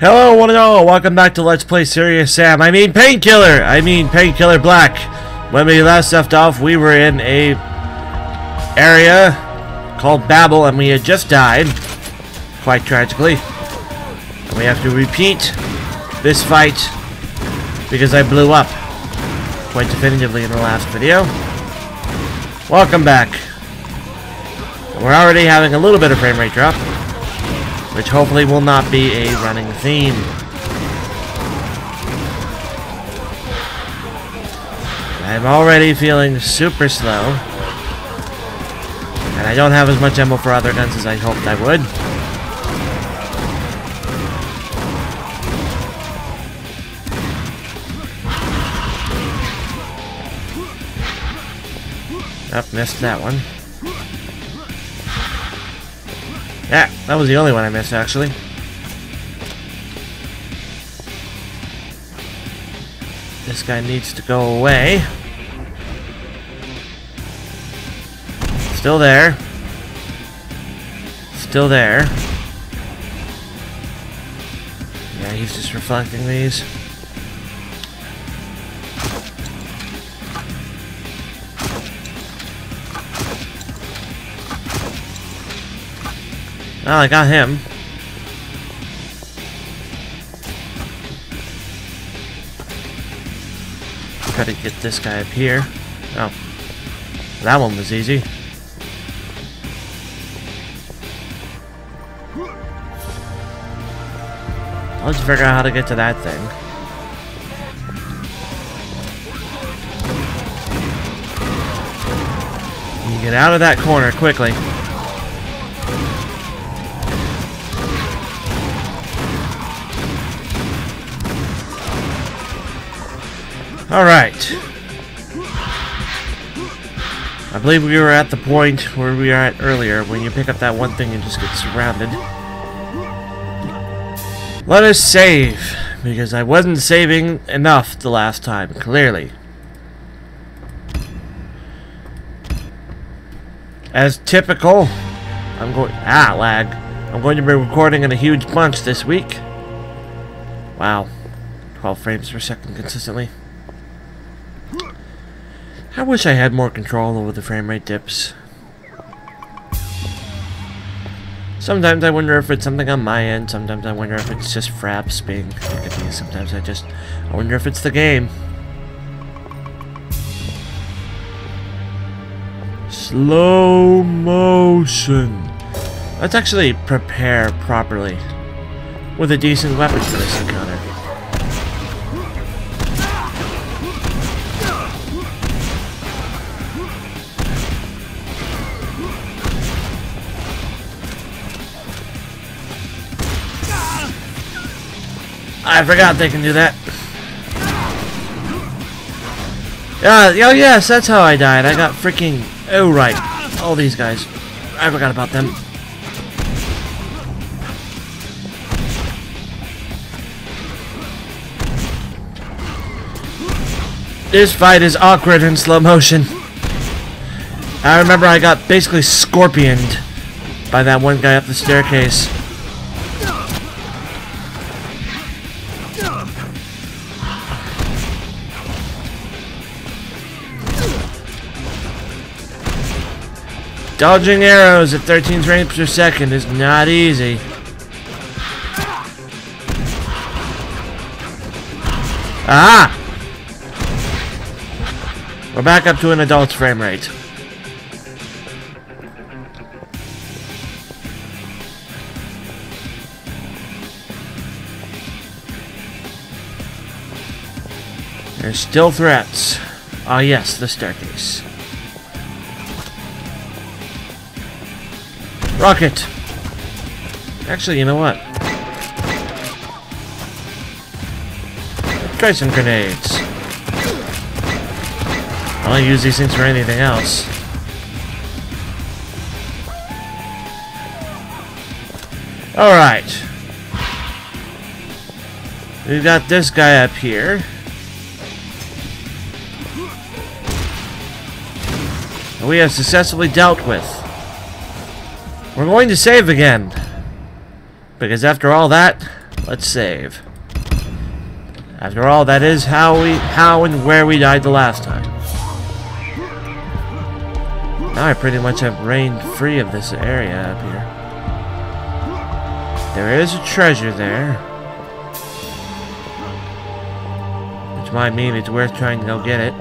Hello, one and all. Welcome back to Let's Play Serious Sam. I mean Painkiller. I mean Painkiller Black. When we last left off, we were in a area called Babel, and we had just died, quite tragically. And we have to repeat this fight because I blew up quite definitively in the last video. Welcome back. We're already having a little bit of frame rate drop which hopefully will not be a running theme. I'm already feeling super slow. And I don't have as much ammo for other guns as I hoped I would. Up, oh, missed that one. Yeah, that was the only one I missed, actually. This guy needs to go away. Still there. Still there. Yeah, he's just reflecting these. Oh, I got him. Try to get this guy up here. Oh. That one was easy. Let's figure out how to get to that thing. You get out of that corner quickly. Alright. I believe we were at the point where we were at earlier, when you pick up that one thing and just get surrounded. Let us save, because I wasn't saving enough the last time, clearly. As typical, I'm going- ah, lag. I'm going to be recording in a huge bunch this week. Wow. 12 frames per second consistently. I wish I had more control over the frame rate dips. Sometimes I wonder if it's something on my end, sometimes I wonder if it's just fraps being sometimes I just I wonder if it's the game. Slow motion. Let's actually prepare properly with a decent weapon for this encounter. I forgot they can do that. Yeah, oh yes, that's how I died. I got freaking... Oh, right. All these guys. I forgot about them. This fight is awkward in slow motion. I remember I got basically scorpioned by that one guy up the staircase. Dodging arrows at 13 frames per second is not easy. Ah! We're back up to an adult's frame rate. There's still threats. Ah yes, the staircase. Rocket! Actually, you know what? try some grenades. I don't use these things for anything else. Alright. We've got this guy up here. we have successfully dealt with. We're going to save again. Because after all that, Let's save. After all, that is how we, how and where we died the last time. Now I pretty much have reigned free of this area up here. There is a treasure there. Which might mean it's worth trying to go get it.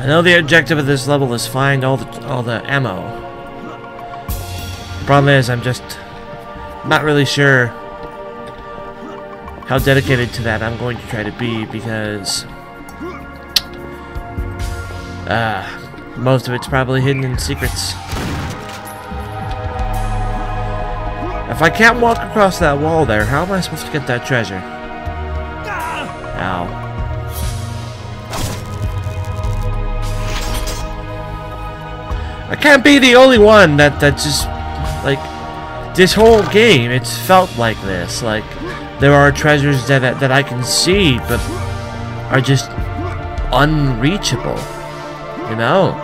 I know the objective of this level is find all the all the ammo. Problem is I'm just not really sure how dedicated to that I'm going to try to be because uh, most of it's probably hidden in secrets. If I can't walk across that wall there, how am I supposed to get that treasure? Ow. I can't be the only one that, that just, like, this whole game, it's felt like this. Like, there are treasures that, that, that I can see, but are just unreachable. You know?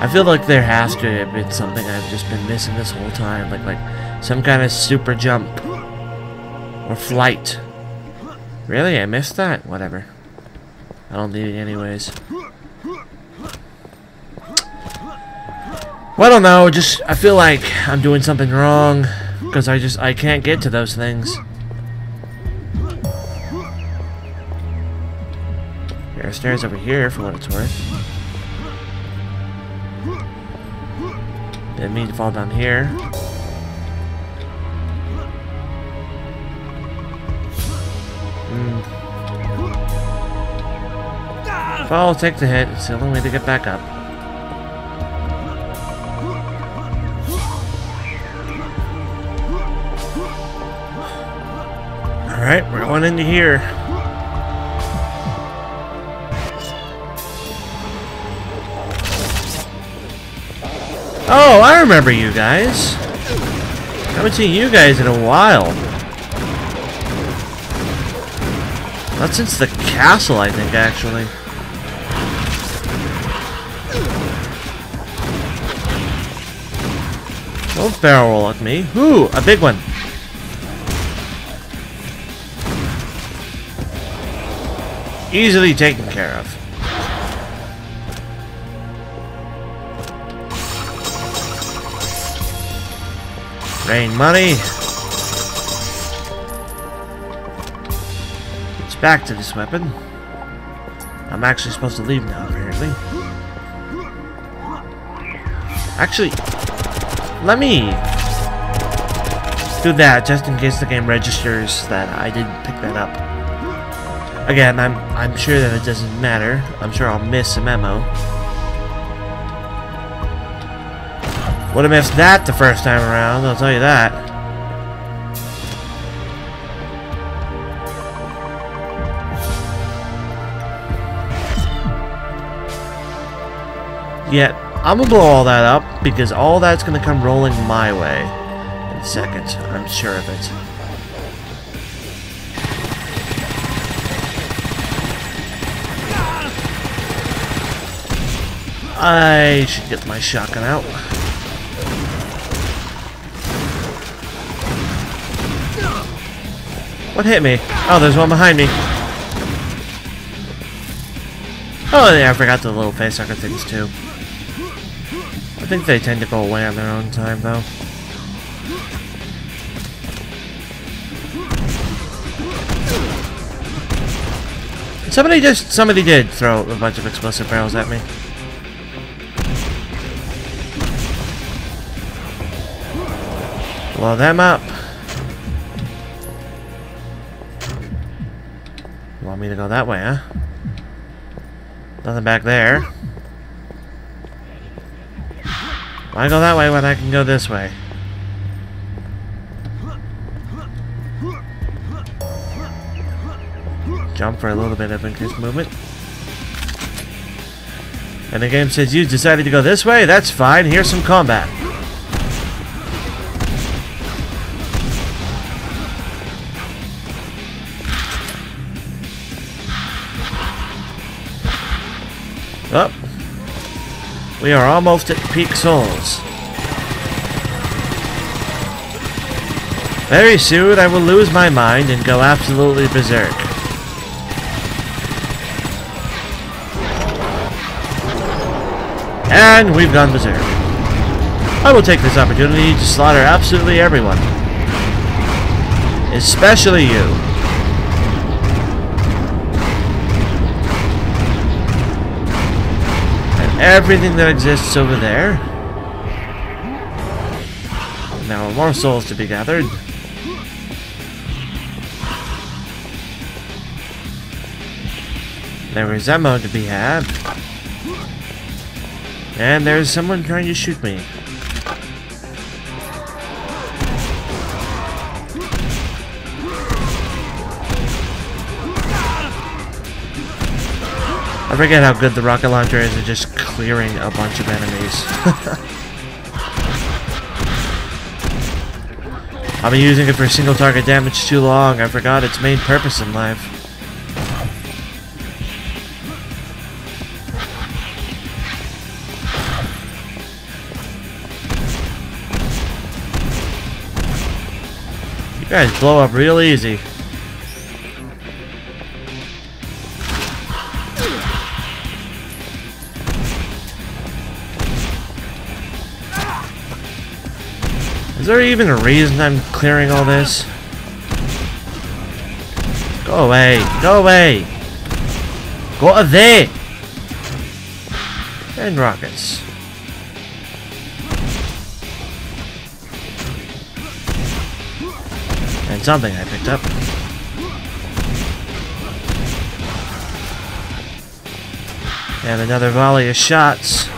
I feel like there has to have been something I've just been missing this whole time. Like, like, some kind of super jump. Or flight. Really? I missed that? Whatever. I don't need it anyways. Well, I don't know. Just I feel like I'm doing something wrong because I just I can't get to those things. There are stairs over here for what it's worth. Didn't mean to fall down here. Hmm. Well, take the hit. It's the only way to get back up. Alright, we're going into here. Oh, I remember you guys. haven't seen you guys in a while. Not since the castle, I think, actually. Don't barrel at me. Ooh, a big one. Easily taken care of. Rain money. It's back to this weapon. I'm actually supposed to leave now, apparently. Actually, let me do that just in case the game registers that I didn't pick that up. Again, I'm I'm sure that it doesn't matter. I'm sure I'll miss a memo. Would have missed that the first time around, I'll tell you that. Yet, I'm gonna blow all that up because all that's gonna come rolling my way in seconds. I'm sure of it. I should get my shotgun out. What hit me? Oh, there's one behind me. Oh, yeah, I forgot the little facehugger things, too. I think they tend to go away on their own time, though. Somebody just, somebody did throw a bunch of explosive barrels at me. Blow them up. You want me to go that way, huh? Nothing back there. Why go that way when I can go this way? Jump for a little bit of increased movement. And the game says you decided to go this way? That's fine. Here's some combat. We are almost at peak souls. Very soon I will lose my mind and go absolutely berserk. And we've gone berserk. I will take this opportunity to slaughter absolutely everyone. Especially you. Everything that exists over there. Now more souls to be gathered. There is ammo to be had. And there's someone trying to shoot me. I forget how good the rocket launcher is at just clearing a bunch of enemies. I've been using it for single target damage too long. I forgot its main purpose in life. You guys blow up real easy. There even a reason I'm clearing all this? Go away! Go away! Go away! And rockets. And something I picked up. And another volley of shots.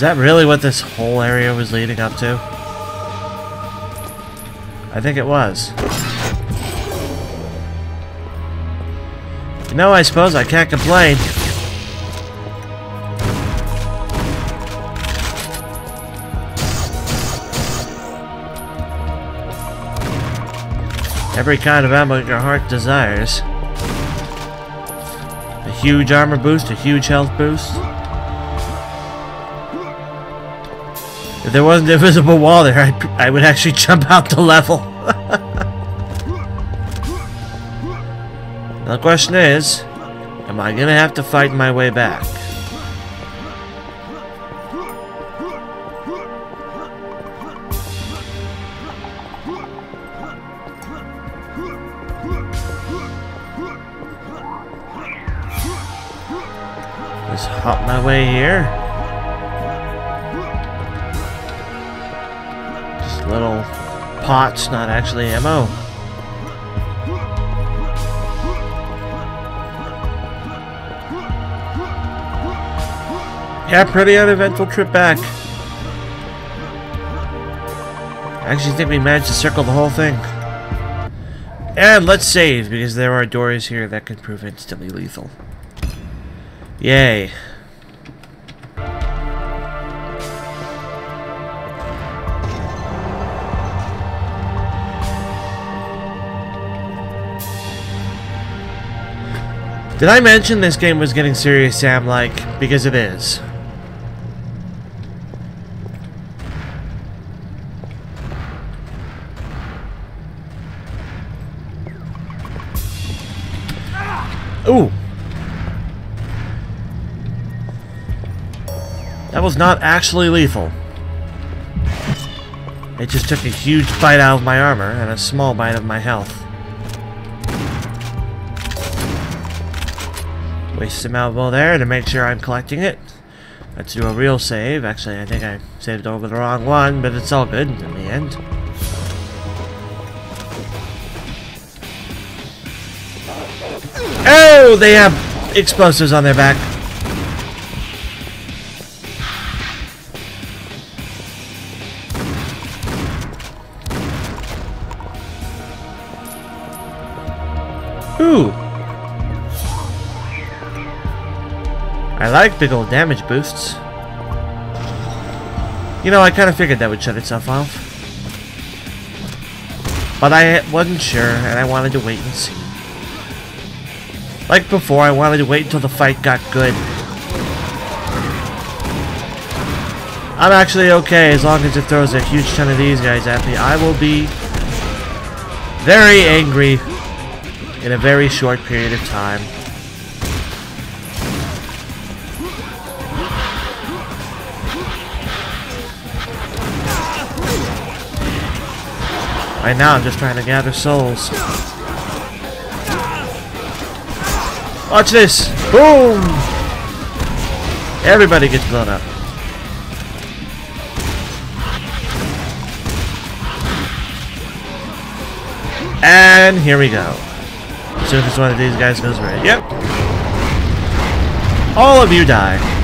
Is that really what this whole area was leading up to? I think it was. You know, I suppose I can't complain. Every kind of ammo your heart desires. A huge armor boost, a huge health boost. If there wasn't an invisible wall there, I'd, I would actually jump out the level. the question is, am I gonna have to fight my way back? Just hop my way here. Pots, not actually ammo. Yeah, pretty uneventful trip back. I actually think we managed to circle the whole thing. And let's save, because there are doors here that can prove instantly lethal. Yay. Did I mention this game was getting serious, Sam? Like, because it is. Ooh. That was not actually lethal. It just took a huge bite out of my armor and a small bite of my health. Waste some ammo there to make sure I'm collecting it. Let's do a real save. Actually, I think I saved over the wrong one, but it's all good in the end. Oh, they have explosives on their back. Like big old damage boosts. You know, I kind of figured that would shut itself off. But I wasn't sure, and I wanted to wait and see. Like before, I wanted to wait until the fight got good. I'm actually okay as long as it throws a huge ton of these guys at me. I will be very angry in a very short period of time. Right now, I'm just trying to gather souls. Watch this! Boom! Everybody gets blown up. And here we go. As soon as one of these guys goes red. Yep. All of you die.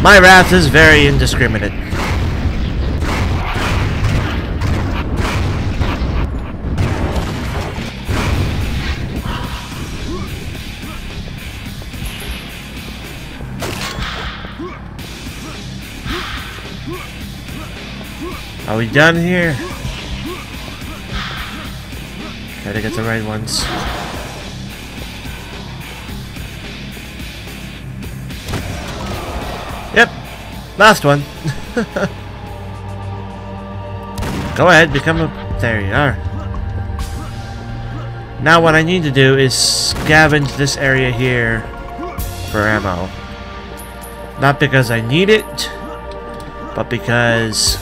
My wrath is very indiscriminate. Are we done here? To get the right ones. Last one. Go ahead, become a... There you are. Now what I need to do is scavenge this area here for ammo. Not because I need it, but because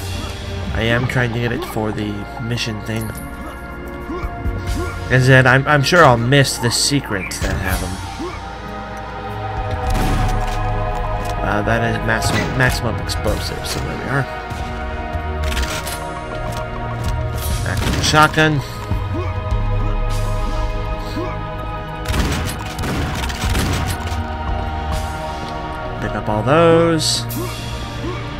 I am trying to get it for the mission thing. And then I'm, I'm sure I'll miss the secrets that have them. Uh, that is maximum, maximum explosive, so there we are. Back to the shotgun. Pick up all those.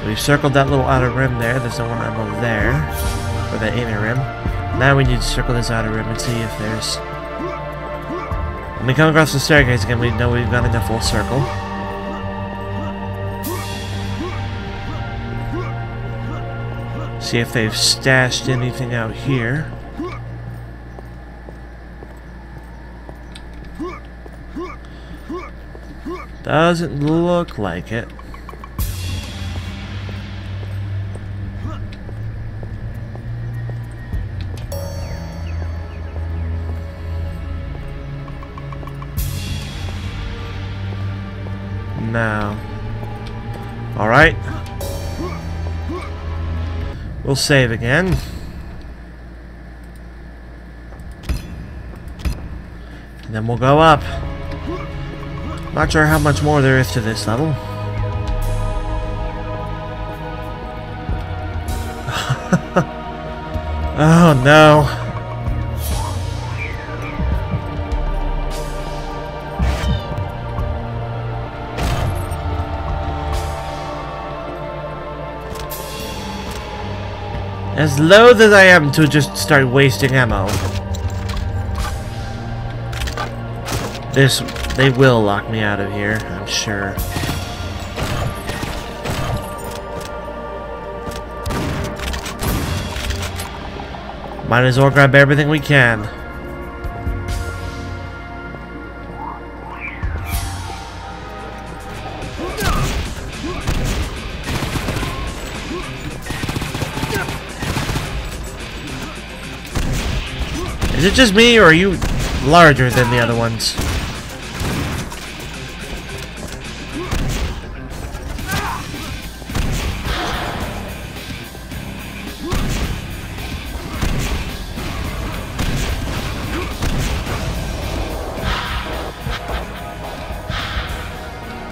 We've circled that little outer rim there. There's no more ammo there. For that inner rim. Now we need to circle this outer rim and see if there's... When we come across the staircase again, we know we've gone in a full circle. See if they've stashed anything out here. Doesn't look like it. Now. Alright. We'll save again. And then we'll go up. Not sure how much more there is to this level. oh no. As loath as I am to just start wasting ammo. This, they will lock me out of here, I'm sure. Might as well grab everything we can. Is it just me, or are you larger than the other ones?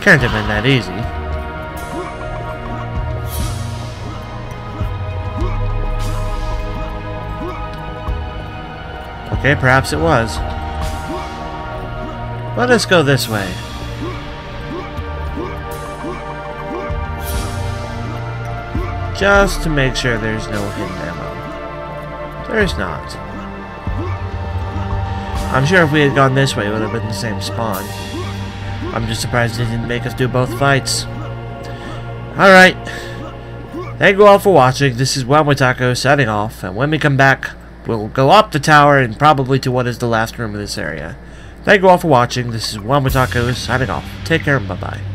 Can't have been that easy. Okay, perhaps it was. Let us go this way. Just to make sure there's no hidden ammo. There's not. I'm sure if we had gone this way, it would have been the same spawn. I'm just surprised they didn't make us do both fights. Alright. Thank you all for watching. This is Wamwatako signing off. And when we come back, we'll go up the tower and probably to what is the last room of this area. Thank you all for watching. This is Wamwatako signing off. Take care and bye-bye.